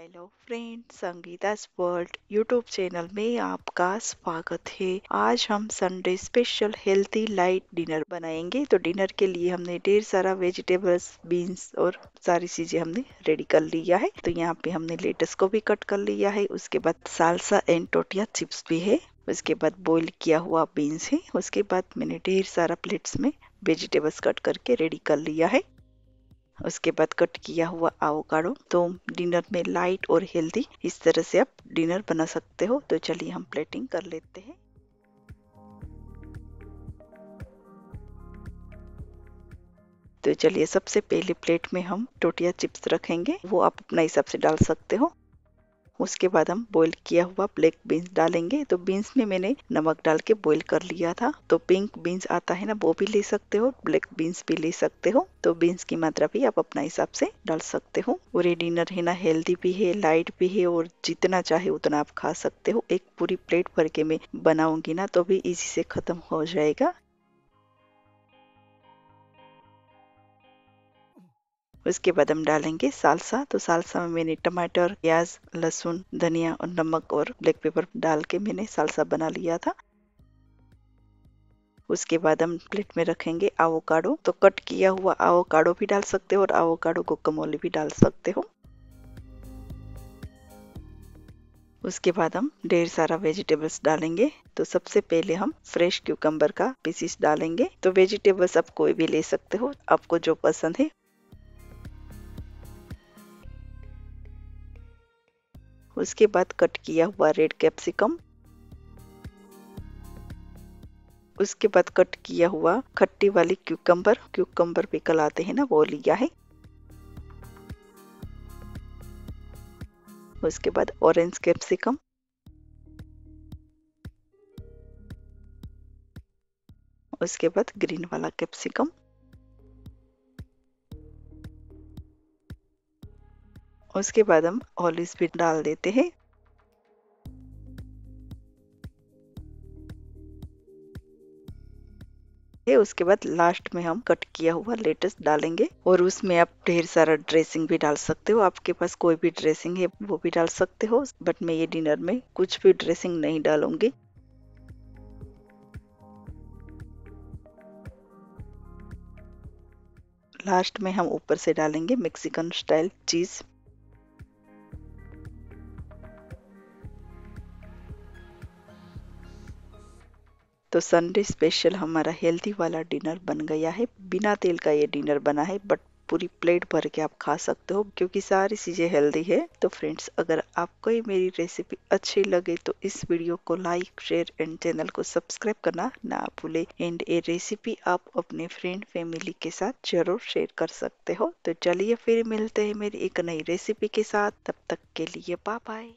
Hello friend Sangeeta's world YouTube channel में आपका स्वागत है। आज हम Sunday special healthy light dinner बनाएँगे। तो डिनर के लिए हमने ढेर सारा वेजिटेबल्स बीन्स और सारी चीज़ें हमने रेडी कर लिया है। तो यहाँ पे हमने लेटस को भी कट कर लिया है। उसके बाद सालसा एंड टोटिया चिप्स भी है। उसके बाद बॉईल किया हुआ बीन्स है। उसके बाद मैंने ढेर सारा प्लेट्स में वेजिटेबल्स कट करके रेडी कर लिया है। उसके बाद कट किया हुआ आवोकाडो। तो डिनर में लाइट और हेल्दी, इस तरह से आप डिनर बना सकते हो। तो चलिए हम प्लेटिंग कर लेते हैं। तो चलिए सबसे पहले प्लेट में हम टोटिया चिप्स रखेंगे। वो आप अपना हिसाब से डाल सकते हो। उसके बाद हम बॉईल किया हुआ ब्लैक बीन्स डालेंगे। तो बीन्स में मैंने नमक डाल के बॉईल कर लिया था। तो पिंक बीन्स आता है ना, वो भी ले सकते हो ब्लैक बीन्स भी ले सकते हो। तो बीन्स की मात्रा भी आप अपना हिसाब से डाल सकते हो। और ये डिनर है ना हेल्दी भी है लाइट भी है और जितना चाहे उतना आप खा सकते हो। एक पूरी प्लेट भर के मैं बनाऊँगी ना तो भी इजी से खत्म हो जाएगा। उसके बाद हम डालेंगे सालसा। तो सालसा में मैंने टमाटर, प्याज, लहसुन, धनिया और नमक और ब्लैक पेपर डाल के मैंने सालसा बना लिया था। उसके बाद हम प्लेट में रखेंगे आवोकाडो तो कट किया हुआ आवोकाडो भी डाल सकते हो और आवोकाडो को कमोली भी डाल सकते हो। उसके बाद हम ढेर सारा वेजिटेबल्स डालेंगे। तो सबसे पहले हम फ्रेश क्यूकम्बर का पीसीस डालेंगे। तो वेजिटेबल्स आप कोई भी ले सकते हो। आपको जो पसंद है उसके बाद कट किया हुआ रेड कैप्सिकम उसके बाद कट किया हुआ खट्टी वाली क्यूकम्बर क्यूकम्बर भी कलाते हैं ना, वो लिया है। उसके बाद ऑरेंज कैप्सिकम उसके बाद ग्रीन वाला कैप्सिकम उसके बाद हम ऑलिव भी डाल देते हैं। उसके बाद लास्ट में हम कट किया हुआ लेटेस डालेंगे और उसमें आप ढेर सारा ड्रेसिंग भी डाल सकते हो। आपके पास कोई भी ड्रेसिंग है, वो भी डाल सकते हो बट मैं ये डिनर में कुछ भी ड्रेसिंग नहीं डालूँगी। लास्ट में हम ऊपर से डालेंगे मेक्सिकन स्टाइल चीज़ तो संडे स्पेशल हमारा हेल्दी वाला डिनर बन गया है। बिना तेल का ये डिनर बना है बट पूरी प्लेट भर के आप खा सकते हो, क्योंकि सारी चीज़ें हेल्दी है। तो फ्रेंड्स अगर आपको ये मेरी रेसिपी अच्छी लगे तो इस वीडियो को लाइक शेयर एंड चैनल को सब्सक्राइब करना ना भूले। एंड ये रेसिपी आप अपने फ्रेंड फैमिली के साथ ज़रूर शेयर कर सकते हो। तो चलिए फिर मिलते हैं मेरी एक नई रेसिपी के साथ। तब तक के लिए बाय बाय